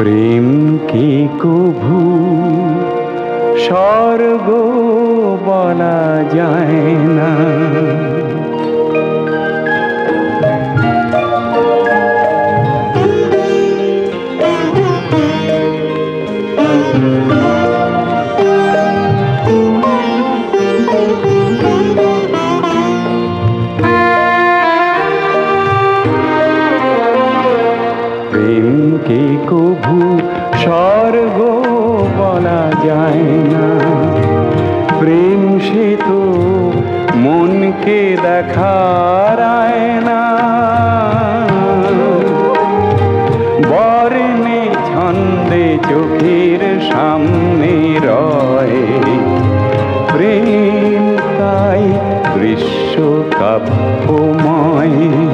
প্রেম কি কভু? স্বর্গ বলা যায়। প্রেমকে কভু স্বর্গ বলা যায় না। প্রেম সে তো মনকে দেখার না বর্ণে ছন্দে চোখের সামনে রয়। প্রেম তাই বিশ্বকাব্যময় প্রেমকে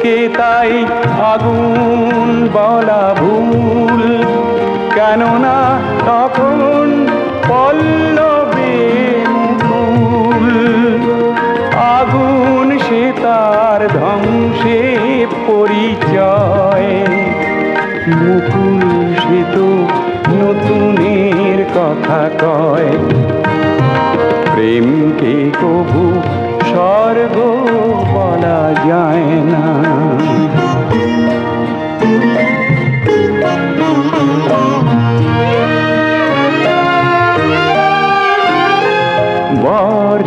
ফাগুনকে তাই আগুন বলা ভুল। কেননা তখন পল্লবে আগুন সে তার ধ্বংসে পরিচয়। মুকুল সে তো নতুনের কথা কয়।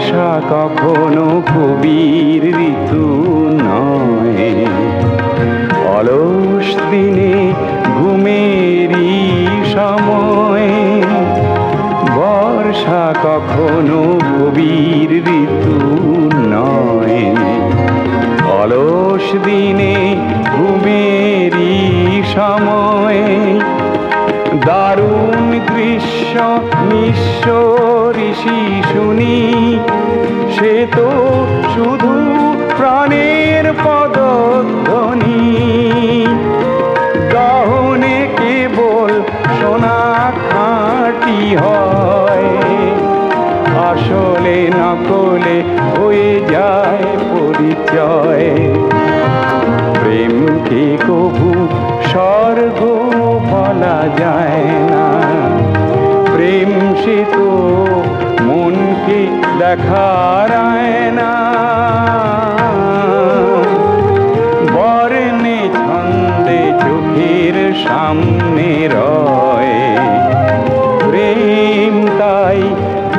বর্ষা কখনো কবির ঋতু নয়। অলস দিনে ঘুমেরই সময়। বর্ষা কখনো কবির ঋতু নয়। অলস দিনে ঘুমেরই সময়। দারুণ গ্রীষ্ম, নিঃস্ব ঋষি শুনি, সে তো শুধু প্রাণের পদধ্বনি। গহনে কেবল সোনা খাঁটি হয়, আসলে নকলে হয়ে যায় পরিচয়। প্রেমকে কভু স্বর্গ বলা যায় না। প্রেম সে তো দেখার না বর্ণে ছন্দে চোখের সামনে রয়। প্রেম তাই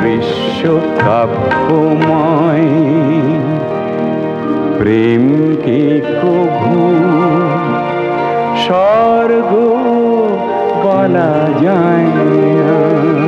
বিশ্বকাব্যময়। প্রেমকে কভু স্বর্গ বলা যায় না।